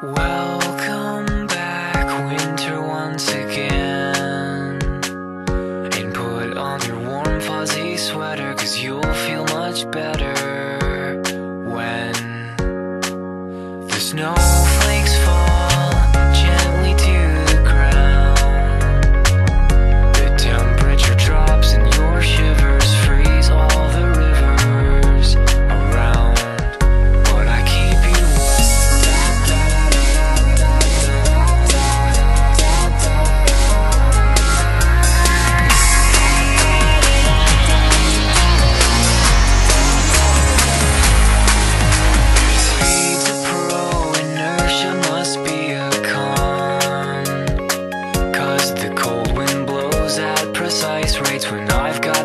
Welcome precise rates when I've got